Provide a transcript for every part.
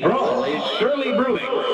Brawl is surely brewing.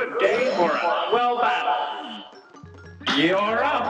Good day for a swell battle. You're up.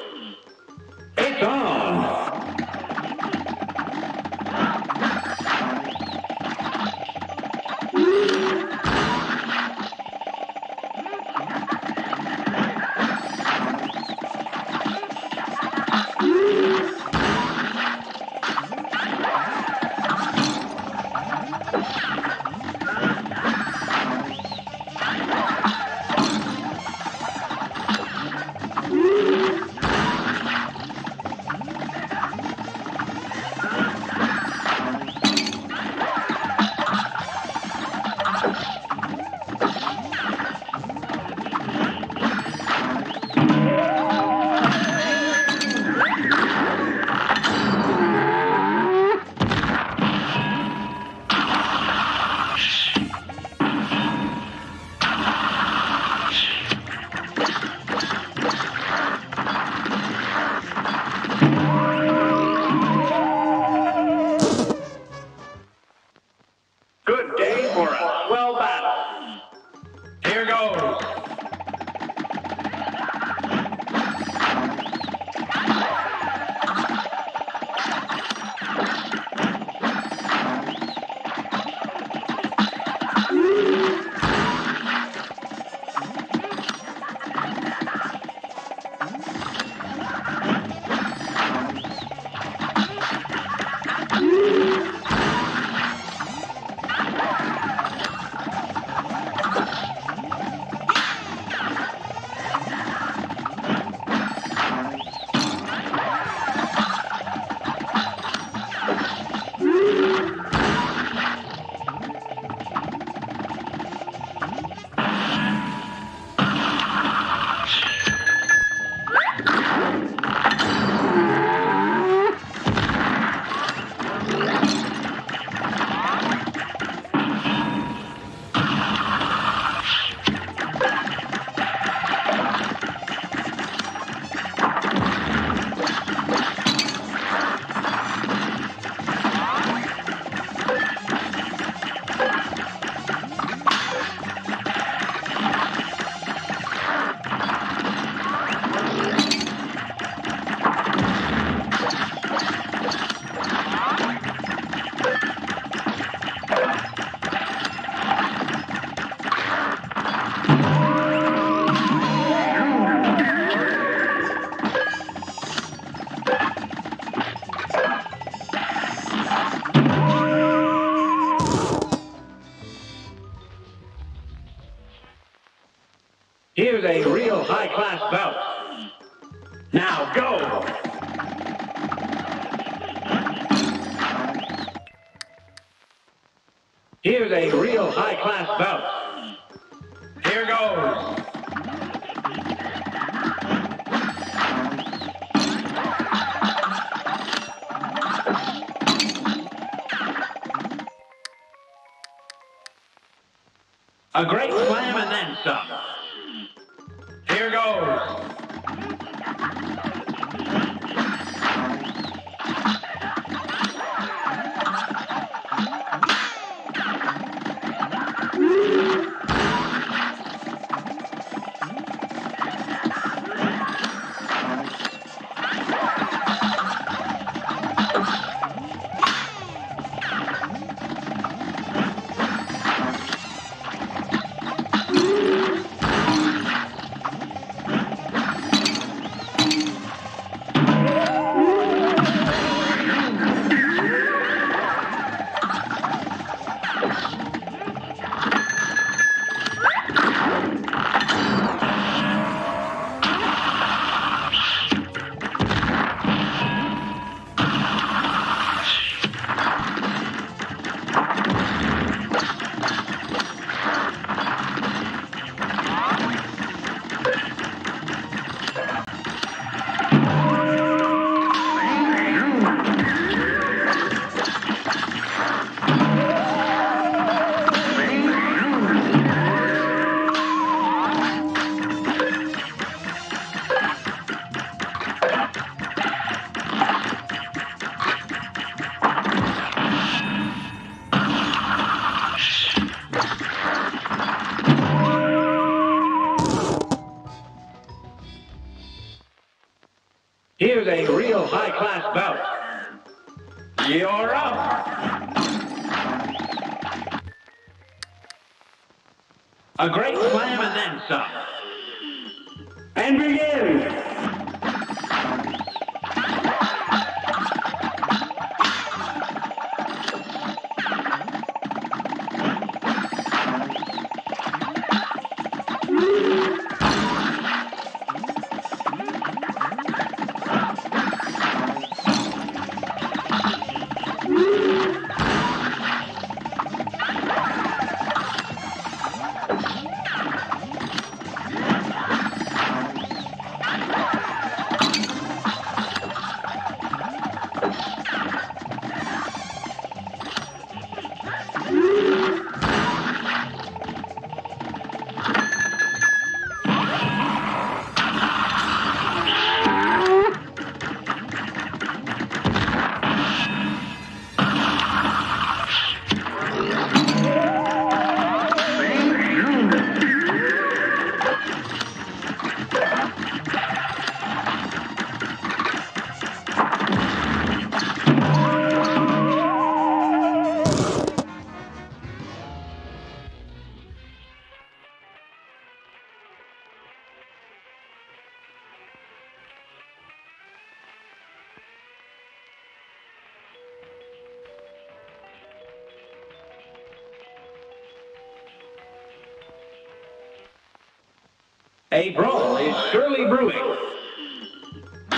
A brawl is surely brewing.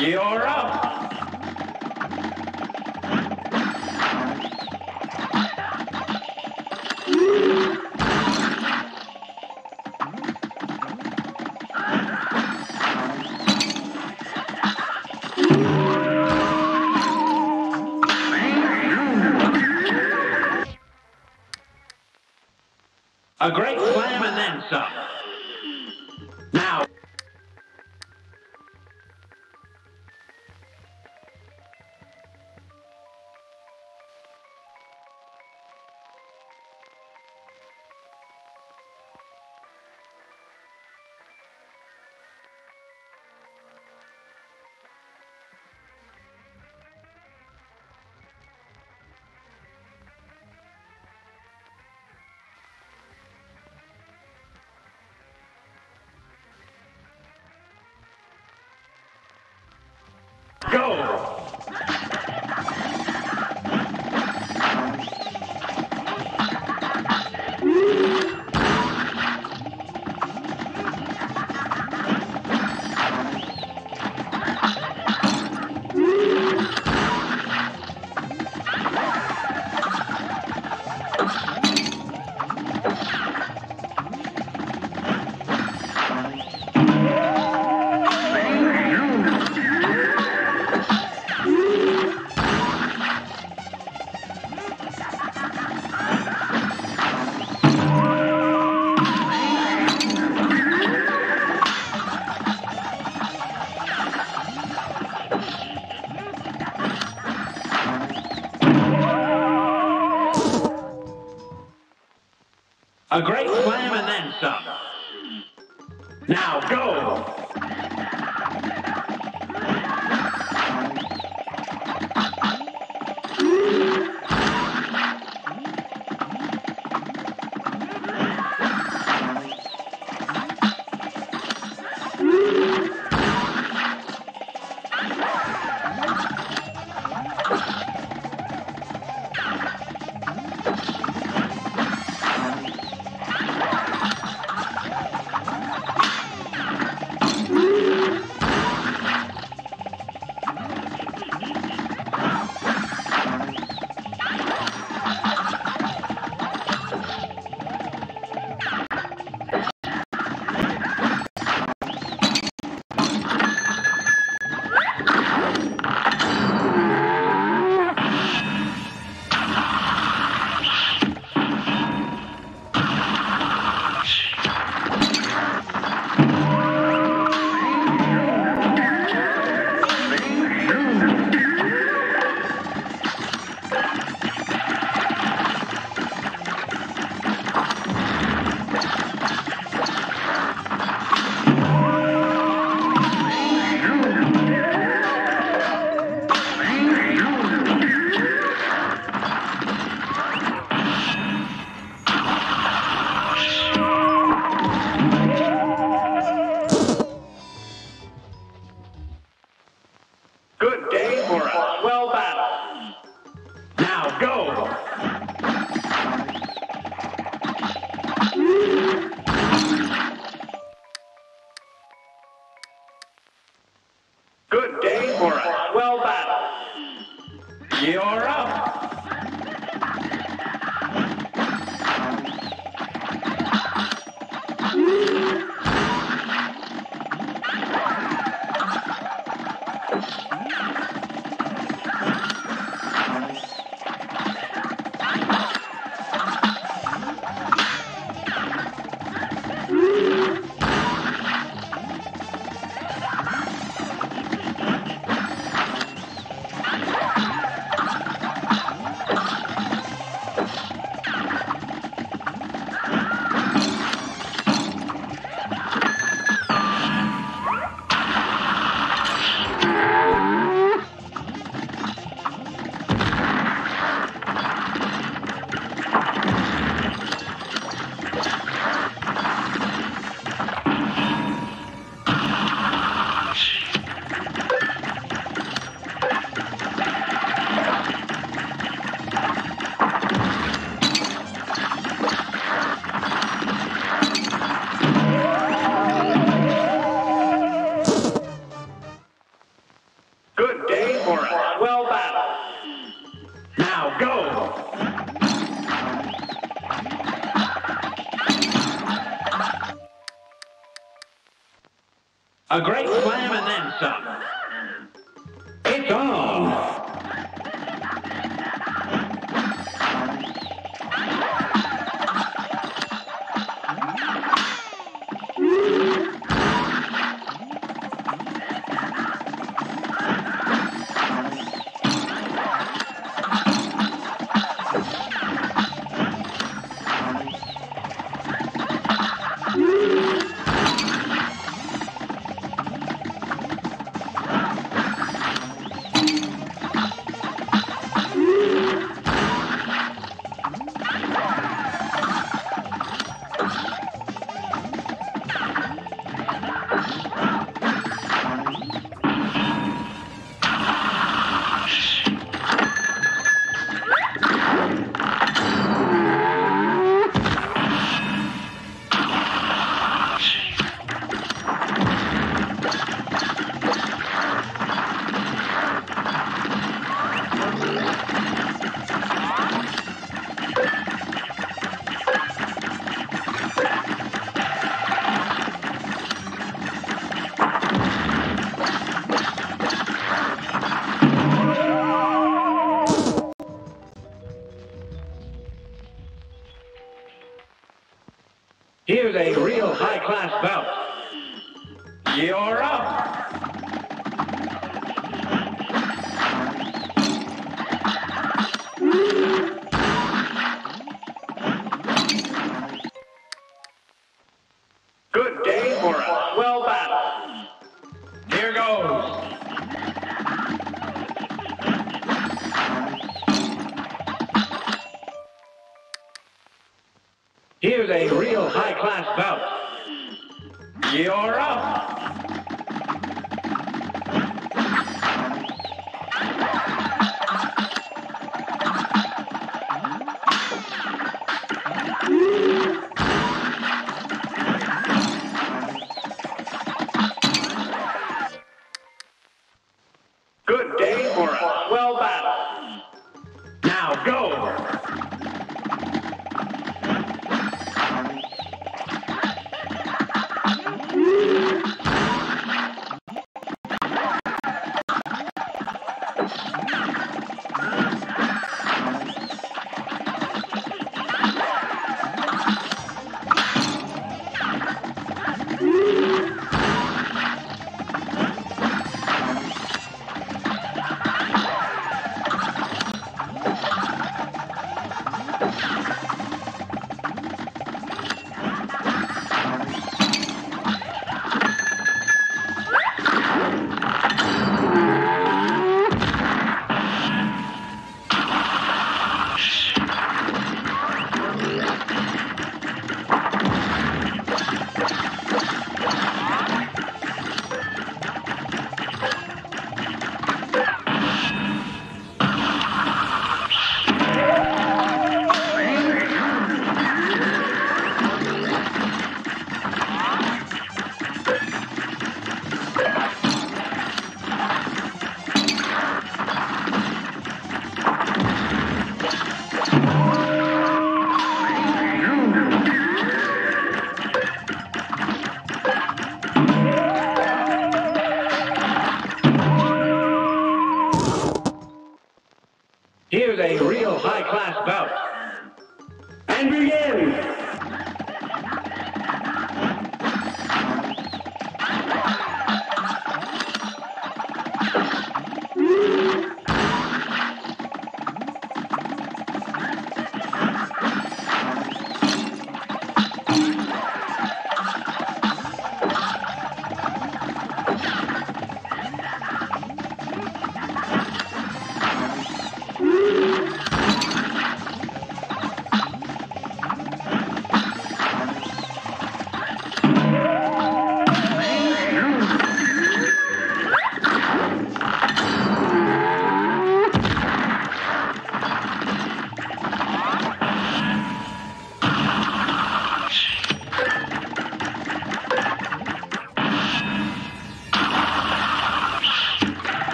You're up. A great slam and then some.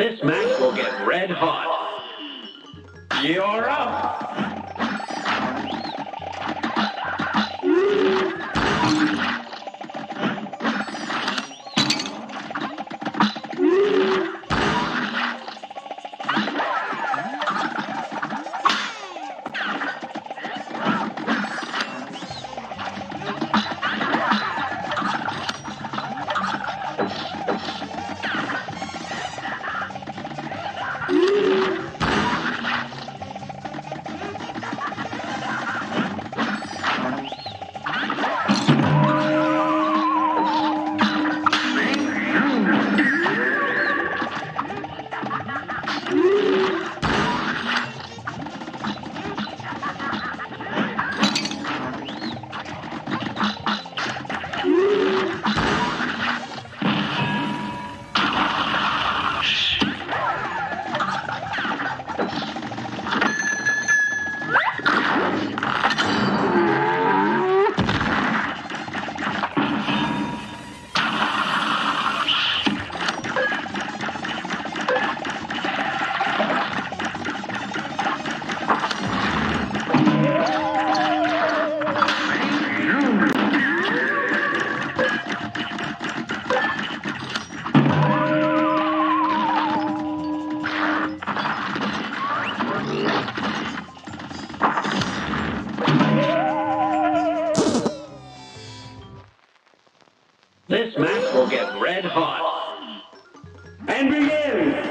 This match will get red hot. You're up. This match will get red hot. And begin!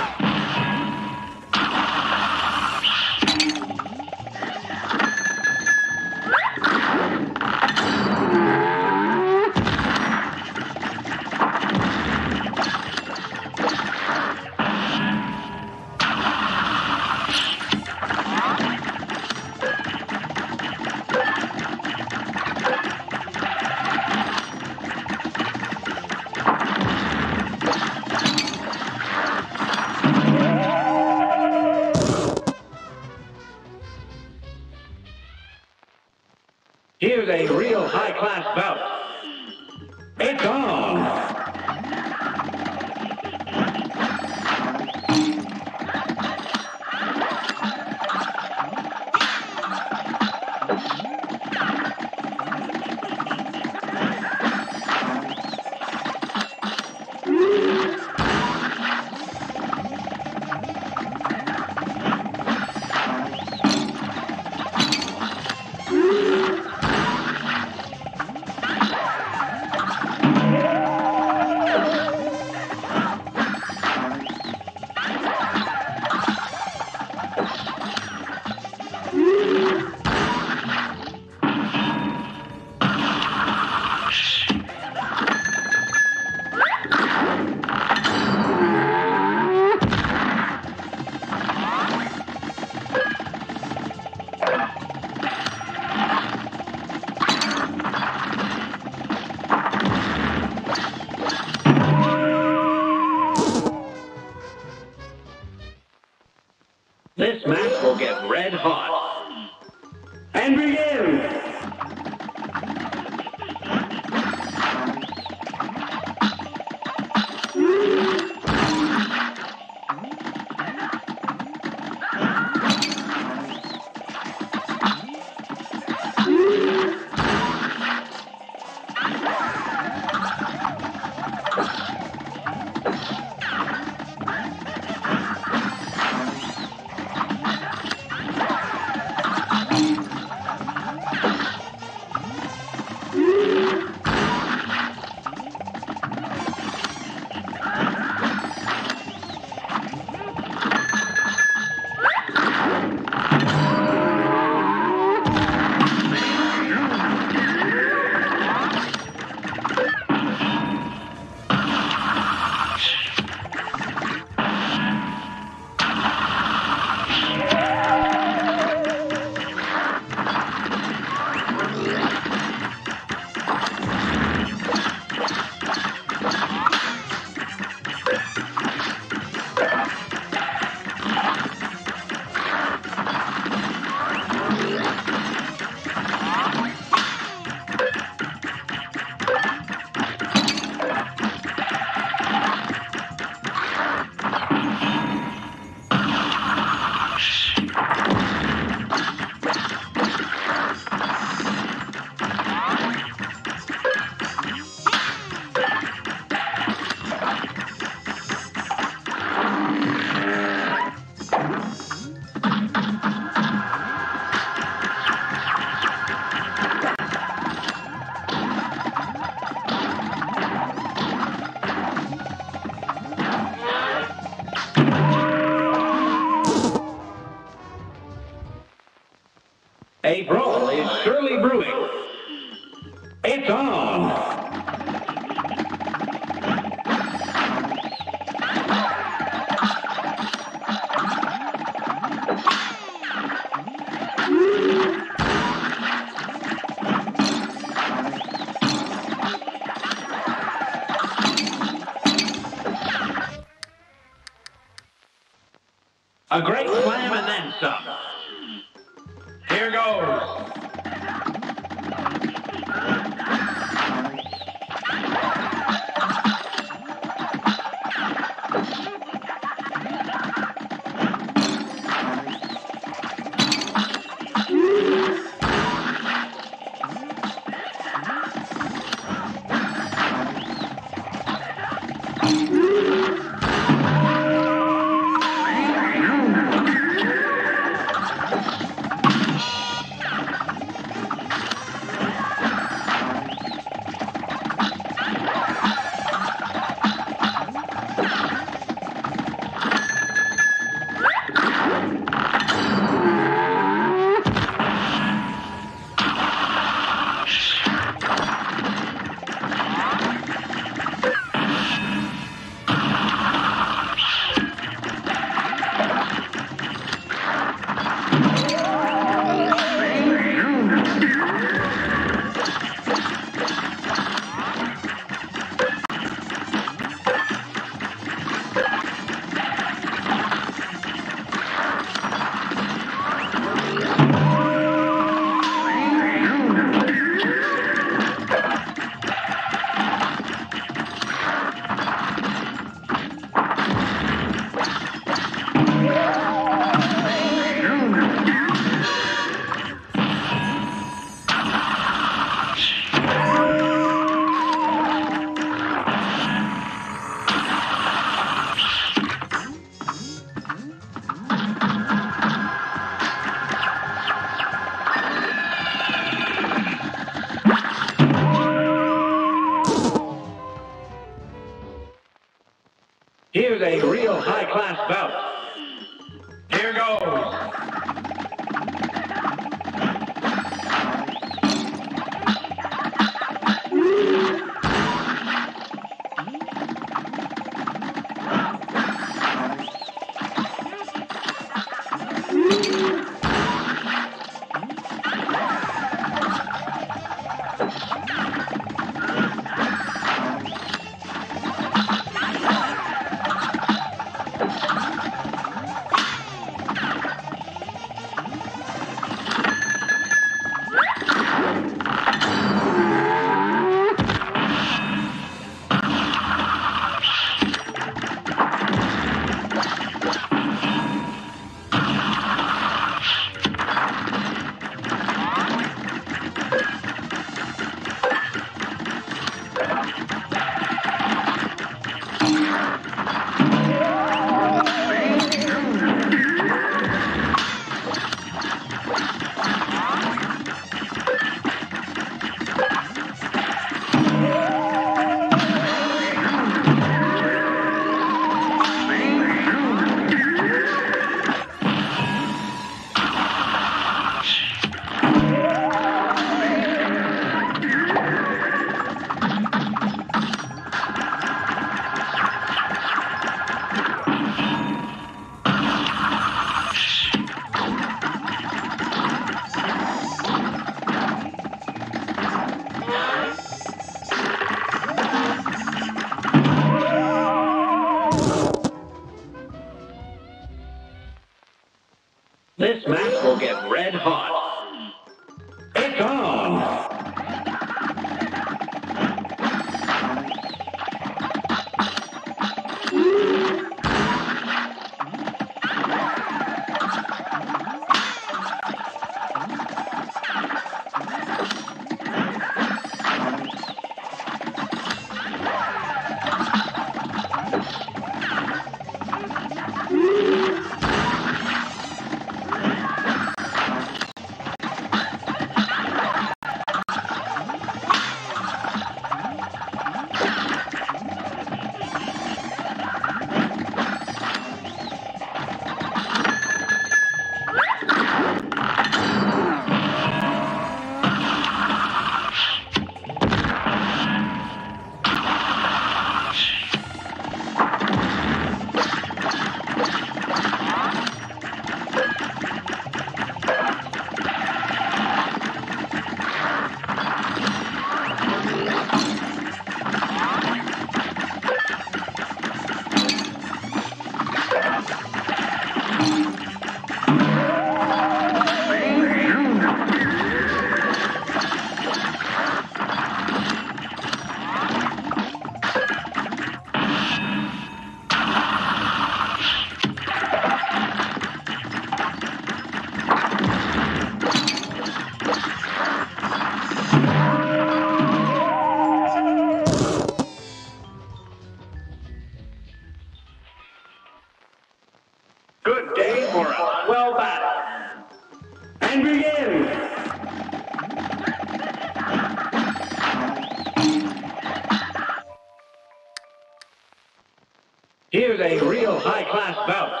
Here's a real high-class bout.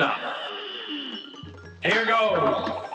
Then. Here goes.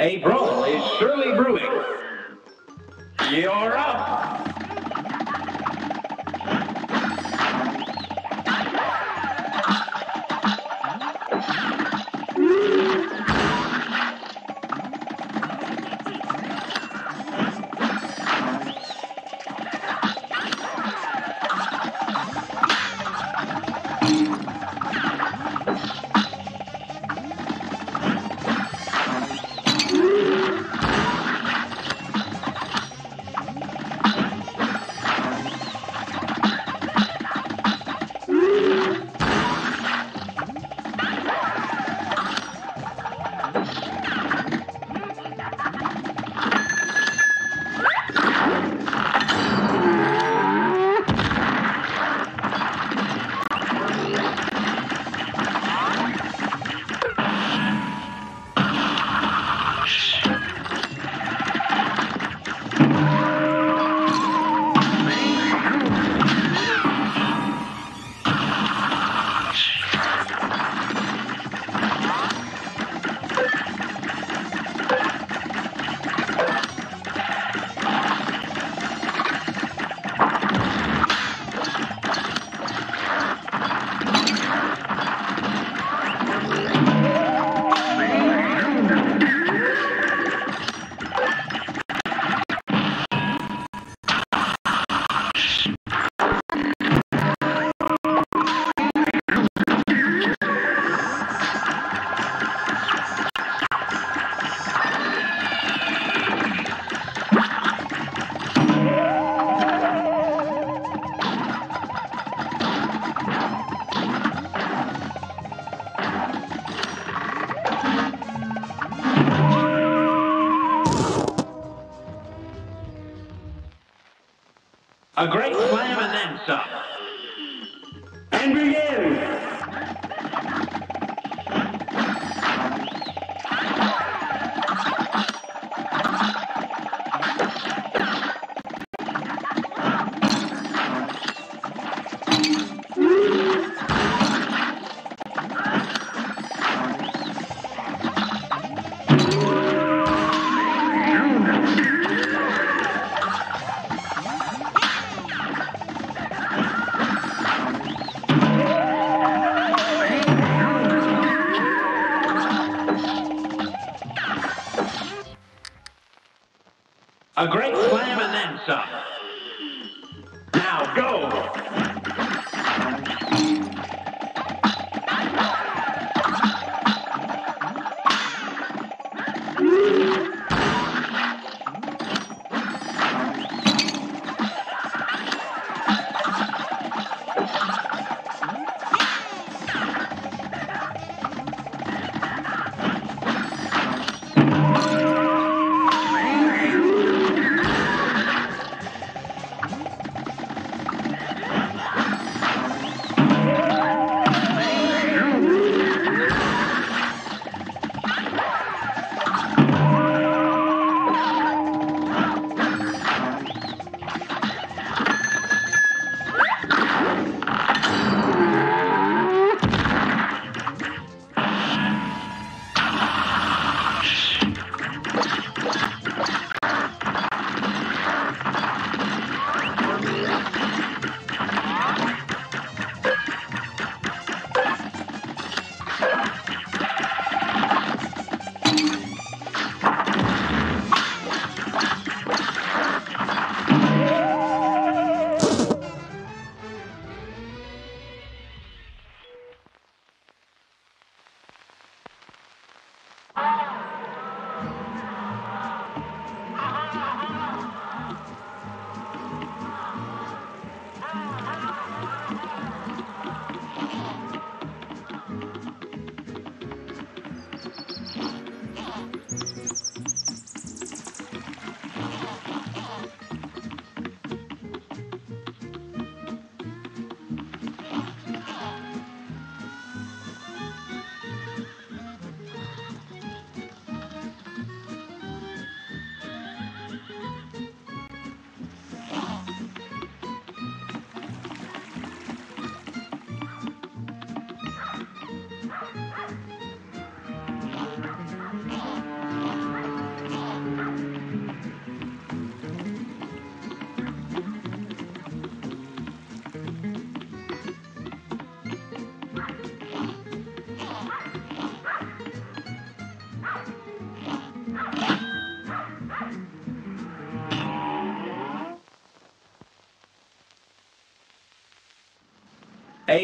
A brawl is surely brewing. You're up.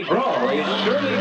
Brawl is surely.